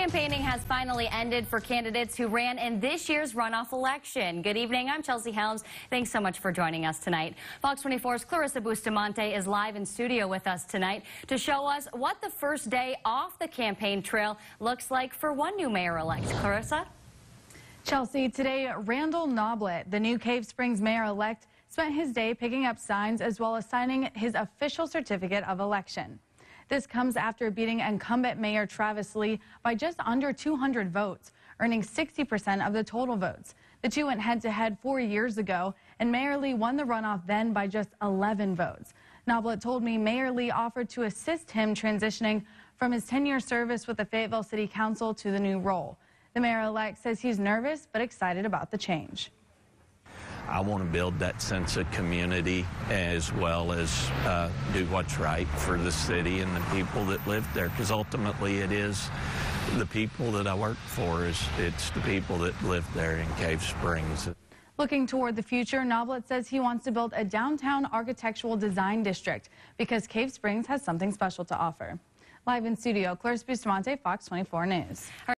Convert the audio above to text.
Campaigning has finally ended for candidates who ran in this year's runoff election. Good evening. I'm Chelsea Helms. Thanks so much for joining us tonight. Fox 24's Clarissa Bustamante is live in studio with us tonight to show us what the first day off the campaign trail looks like for one new mayor-elect. Clarissa? Chelsea, today Randall Noblett, the new Cave Springs mayor-elect, spent his day picking up signs as well as signing his official certificate of election. This comes after beating incumbent Mayor Travis Lee by just under 200 votes, earning 60% of the total votes. The two went head to head four years ago, and Mayor Lee won the runoff then by just 11 votes. Noblett told me Mayor Lee offered to assist him transitioning from his 10 year service with the Fayetteville City Council to the new role. The mayor elect says he's nervous but excited about the change. I want to build that sense of community as well as uh, do what's right for the city and the people that live there because ultimately it is the people that I work for is it's the people that live there in Cave Springs. Looking toward the future, Noblett says he wants to build a downtown architectural design district because Cave Springs has something special to offer. Live in studio, Clarissa Bustamante, Fox 24 News.